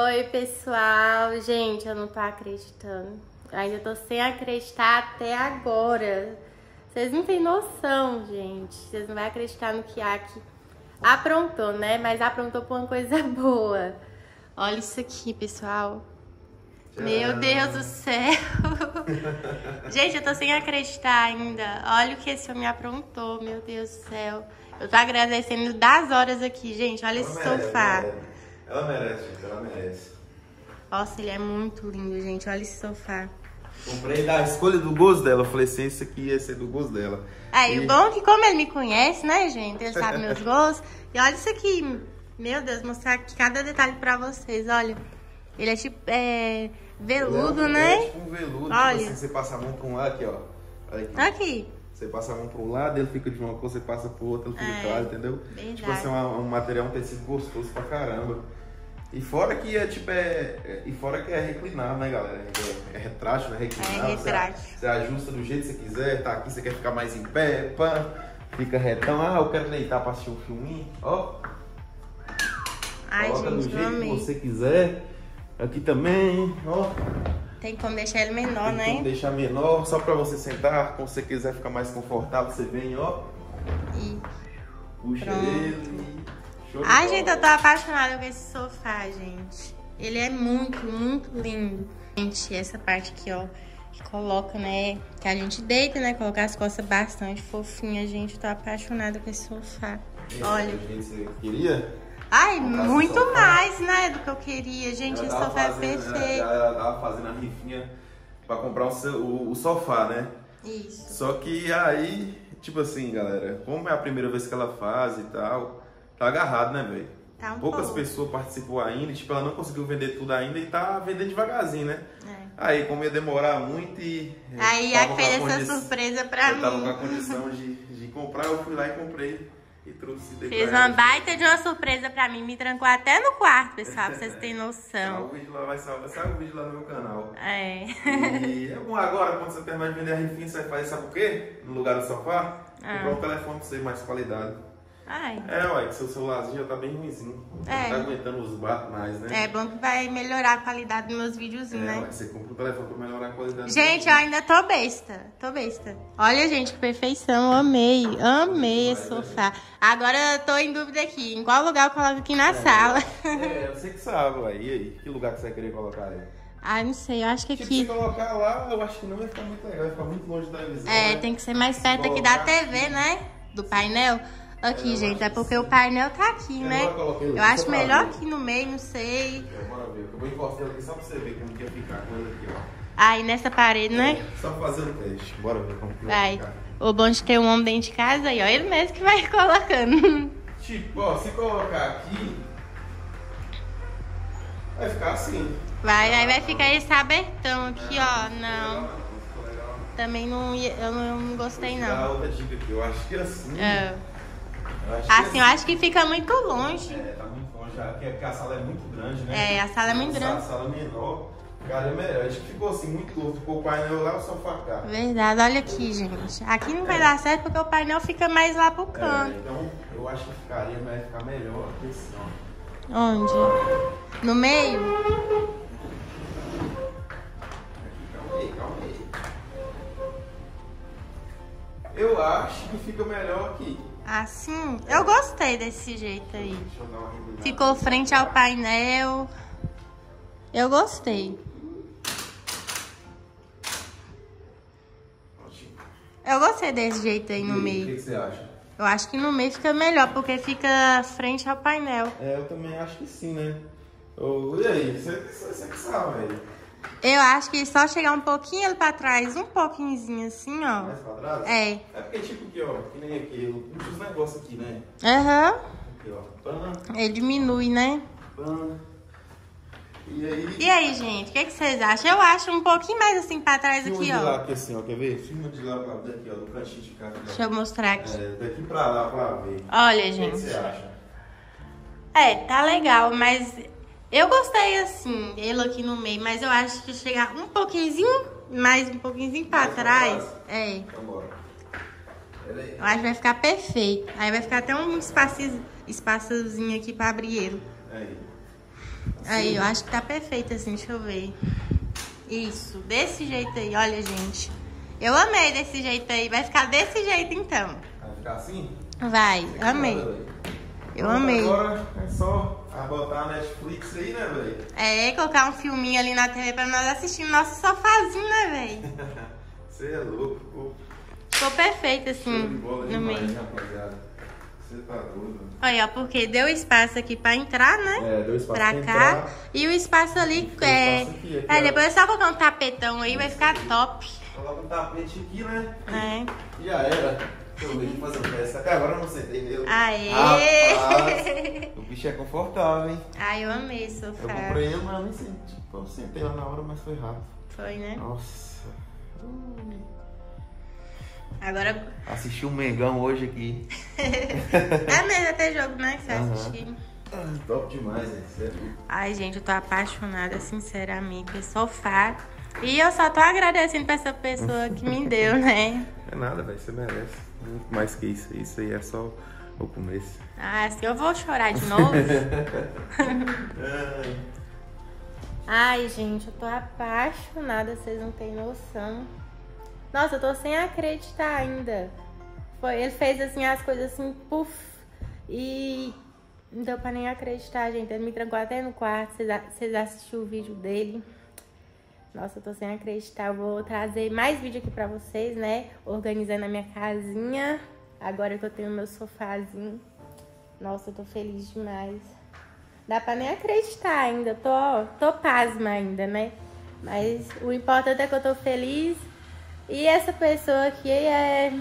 Oi, pessoal. Gente, eu não tô acreditando. Eu ainda tô sem acreditar até agora. Vocês não têm noção, gente. Vocês não vão acreditar no que Aki aprontou, né? Mas aprontou por uma coisa boa. Olha isso aqui, pessoal. Meu Deus do céu. gente, eu tô sem acreditar ainda. Olha o que esse homem aprontou, meu Deus do céu. Eu tô agradecendo das horas aqui, gente. Olha esse sofá. Ela merece, gente, ela merece. Nossa, ele é muito lindo, gente. Olha esse sofá. Comprei da escolha do gosto dela. Eu falei assim, esse aqui ia ser do gosto dela. É, e o bom é que como ele me conhece, né, gente? Ele sabe meus gostos. E olha isso aqui. Meu Deus, mostrar aqui cada detalhe pra vocês, olha. Ele é tipo, é, veludo, É, né? É tipo um veludo. Olha. Tipo assim, você passa a mão pra um aqui, ó. Olha aqui. Aqui. Você passa a mão pra um lado, ele fica de uma cor, você passa pro outro, ele fica É, claro, entendeu? verdade. Tipo assim, uma- um material, um tecido gostoso pra caramba. E fora que é tipo, é. é- E fora que é reclinado, né, galera? É, é retrátil, né? Reclinado. É retrátil. Você, você ajusta do jeito que você quiser, tá aqui, você quer ficar mais em pé, pã, fica retão. Ah, eu quero deitar pra assistir um filminho, ó. Ai, coloca do gente, eu jeito que você quiser. Aqui também, ó. Tem como deixar ele menor, Tem como né? deixar menor, só pra você sentar. Quando você quiser ficar mais confortável, você vem, ó. E... Puxa Pronto. ele. Show Ai, bola. gente, eu tô apaixonada com esse sofá, gente. Ele é muito, muito lindo. Gente, essa parte aqui, ó, que coloca, né, que a gente deita, né, colocar as costas bastante fofinhas, gente. Eu tô apaixonada com esse sofá. Esse Olha. gente você queria? Ai, muito sofá. mais, né, do que eu queria. Gente, esse sofá é perfeito. Ela, tava fazendo a rifinha pra comprar o, o- o sofá, né? Isso. Só que aí, tipo assim, galera, como é a primeira vez que ela faz e tal, tá agarrado, né, velho? Tá um Poucas pouco. pessoas participou ainda, tipo, ela não conseguiu vender tudo ainda e tá vendendo devagarzinho, né? É. Aí, como ia demorar muito e. eh, Aí fez essa surpresa pra Eu tava com a mim. condição de, de comprar, eu fui lá e comprei e trouxe Fez uma baita de uma surpresa pra mim. Me trancou até no quarto, pessoal, pra vocês terem noção. o vídeo lá, vai salvar, sai o vídeo lá no meu canal. É. E é bom agora, quando você terminar de vender a rifinha, você vai fazer, sabe o quê? No lugar do sofá? Ah. Comprar um telefone pra você mais qualidade. Ai. É, ué, que seu celularzinho já tá bem ruimzinho. É. Não tá aguentando os batos mais, né? É bom que vai melhorar a qualidade dos meus videozinhos, É, né? ué, você compra um telefone pra melhorar a qualidade. Gente, eu ainda tô besta. Tô besta. Olha, gente, que perfeição. Amei. Amei esse sofá. Agora eu tô em dúvida aqui. Em qual lugar eu coloco aqui na sala? É, você que sabe, ué. E aí? Que lugar que você vai querer colocar aí? Ai, não sei. Eu acho que Tipo, se aqui. colocar lá, eu acho que não vai ficar muito legal, vai ficar muito longe da televisão. É, né? tem que ser mais perto aqui da TV, né? Do painel. Aqui, É, gente, é que porque o painel tá aqui, Eu né? Eu só acho melhor aqui no meio, não sei. É, bora ver. Eu vou encostar ele aqui só pra você ver como que ia ficar com ele aqui, ó. Aí nessa parede, né? Só pra fazer o teste. Bora ver como que Vai. ficar. O bom de ter um homem dentro de casa aí, ó. Ele mesmo que vai colocando. Tipo, ó, se colocar aqui, vai ficar assim. Vai, aí vai ficar esse abertão aqui, ó. Não. legal. Também não, eu não, eu não gostei, Vou não. outra dica aqui. Eu acho que assim. É. eu Assim, eu acho que fica muito longe. É, tá muito longe porque a sala é muito grande, né? É, a sala é muito grande. A sala é menor, cara, é melhor. Acho que ficou assim muito torto. Ficou o painel lá, o sofá cá. Verdade, olha aqui, gente. Aqui não vai dar certo porque o painel fica mais lá pro É, canto. então, eu acho que ficaria, vai ficar melhor aqui assim, ó. Onde? No meio? Aqui, calma aí, calma aí. Eu acho que fica melhor aqui. Assim? Eu gostei desse jeito aí. Ficou frente ao painel. Eu gostei. Eu gostei desse jeito aí no aí, O meio. que, que você acha? Eu acho que no meio fica melhor, porque fica frente ao painel. É, eu também acho que sim, né? Ô, e aí, você, você, você que sabe, velho. Eu acho que só chegar um pouquinho ele pra trás, um pouquinhozinho assim, ó. Mais quadrado? É. É porque tipo aqui, ó, que nem aqui, os negócios aqui, né? Aham. Aqui, ó. Ele diminui, né? pã. E aí. E aí, gente, o que, que vocês acham? Eu acho um pouquinho mais assim pra trás Filma aqui, de lá ó. aqui assim, ó, quer ver? Filma de lá pra daqui, ó, do cantinho de cá. Deixa eu mostrar aqui. É, daqui pra lá pra ver. Olha, O que, que gente. você acha? É, tá legal, mas eu gostei assim, ele aqui no meio, mas eu acho que chegar um pouquinho, mais um pouquinho pra Mais trás, é, Então eu acho que vai ficar perfeito. Aí vai ficar até um espacinho, espaçozinho aqui pra abrir ele. Aí. Aí, eu acho que tá perfeito assim, deixa eu ver. Isso, desse jeito aí, olha, gente. Eu amei desse jeito aí. Vai ficar desse jeito então. Vai ficar assim? Vai, amei. Eu amei. Agora é só botar a Netflix aí, né, velho? É, colocar um filminho ali na TV pra nós assistir no nosso sofazinho, né, velho? Você é louco, pô. Ficou perfeito Show de assim, bola no demais, meio. rapaziada. Você tá doido. Olha, ó, porque deu espaço aqui pra entrar, né? É, deu espaço pra pra cá. entrar. E o espaço ali é. espaço aqui, aqui, é, depois é só colocar um tapetão aí, vai ficar top. Coloca um tapete aqui, né? É. Já era. Eu aqui fazer teste. Até agora eu não sentei nele. Aê! Rapaz, o bicho é confortável, hein? Ai, eu amei esse Eu sofá. comprei ele, mas eu nem senti. Tipo, eu sentei lá na hora, mas foi rápido. Foi, né? Nossa. Ui. Agora. Assisti um Mengão hoje aqui. É mesmo até jogo, né? Que você Aham. assistiu. Ah, top demais, hein? Sério. Ai, gente, eu tô apaixonada, sinceramente, sofá. E eu só tô agradecendo pra essa pessoa que me deu, né? É nada, velho. Você merece. Muito mais que isso. Isso aí é só o começo. Ah, assim eu vou chorar de novo. Ai, gente, eu tô apaixonada, vocês não têm noção. Nossa, eu tô sem acreditar ainda. Foi, ele fez assim as coisas assim, puf. E não deu pra nem acreditar, gente. Ele me trancou até no quarto. Vocês, assistiram o vídeo dele. Nossa, eu tô sem acreditar. Eu vou trazer mais vídeo aqui pra vocês, né? Organizando a minha casinha. Agora que eu tenho meu sofazinho. Nossa, eu tô feliz demais. Dá pra nem acreditar ainda. Tô, tô pasma ainda, né? Mas o importante é que eu tô feliz. E essa pessoa aqui é.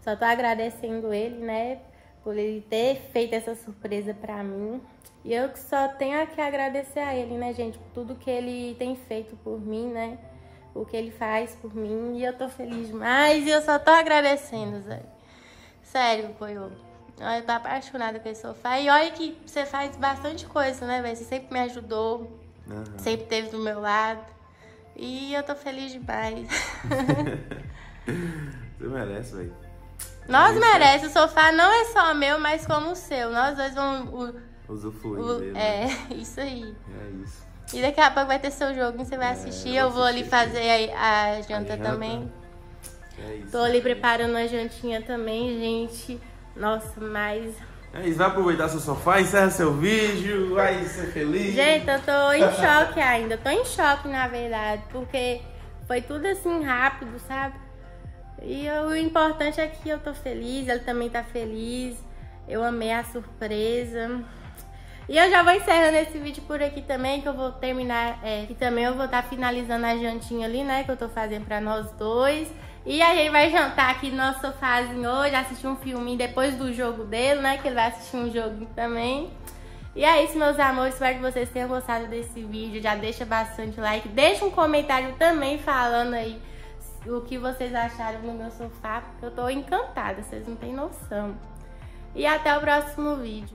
Só tô agradecendo ele, né? Por ele ter feito essa surpresa pra mim. E eu só tenho que agradecer a ele, né, gente? Por tudo que ele tem feito por mim, né? O que ele faz por mim. E eu tô feliz demais. E eu só tô agradecendo, Zé. Sério, Coio. Eu tô apaixonada pelo sofá. E olha que você faz bastante coisa, né, velho? Você sempre me ajudou, Aham. sempre esteve do meu lado. E eu tô feliz demais. Você merece, velho. Nós É merecemos. O sofá não é só meu, mas como o seu. Nós dois vamos. o- Usufruir o- dele. é, né? isso aí. É isso. E daqui a pouco vai ter seu jogo você vai assistir. É, eu eu vou vou ali assistir fazer a, a janta A janta. também. É isso. Tô ali preparando a jantinha também, gente. Nossa, mas. É isso. Vai aproveitar seu sofá, encerra seu vídeo, vai ser feliz. Gente, eu tô em choque ainda. Tô em choque, na verdade, porque foi tudo assim rápido, sabe? E o importante é que eu tô feliz, ele também tá feliz. Eu amei a surpresa. E eu já vou encerrando esse vídeo por aqui também, que eu vou terminar, é, que também eu vou estar finalizando a jantinha ali, né, que eu tô fazendo pra nós dois. E a gente vai jantar aqui no nosso sofazinho hoje, assistir um filminho depois do jogo dele, né, que ele vai assistir um joguinho também. E é isso, meus amores. Espero que vocês tenham gostado desse vídeo. Já deixa bastante like. Deixa um comentário também falando aí o que vocês acharam no meu sofá, porque eu tô encantada, vocês não têm noção. E até o próximo vídeo.